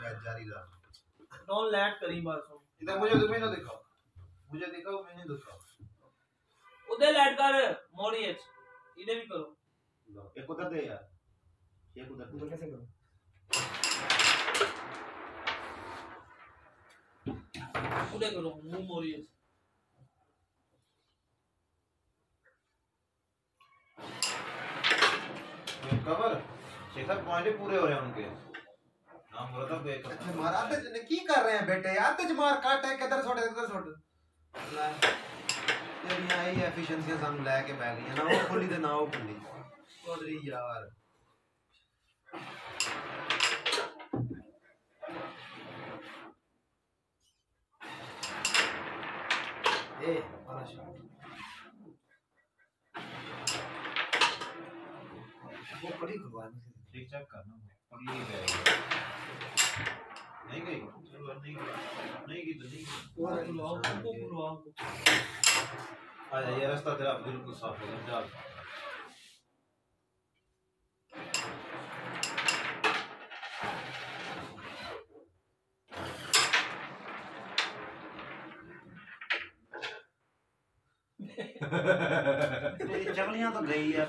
Match जारी रहा। Don't let करी बात इधर मुझे तुम्हें ना दिखाओ। मुझे दिखाओ मैंने दिखाओ उधर लेट कर मोड़ी इधर भी करो। एक उधर दे यार। एक उधर तो दे कैसे करूँ? उधर करो मुँह मोड़ी एच। कवर शेखर पॉइंट पूरे हो रहे हैं उनके। मारा ते ने की कर रहे हैं बेटे यार ते मार काट है किधर छोड़ किधर छोड़ तेरी आई एफिशिएंसी ਸਾਨੂੰ ਲੈ ਕੇ ਬੈ ਗਈਆਂ ਨਾ ਉਹ ਖੁੱਲੀ ਤੇ ਨਾ ਉਹ ਖੁੱਲੀ ਚੌਧਰੀ ਯਾਰ ए वाला शॉट वो पड़ी खुलवा ठीक चेक करना खुली ही गई नहीं गई चलो नहीं ये रास्ता तेरा बिल्कुल साफ़ है जा तेरी चगलियाँ तो गई यार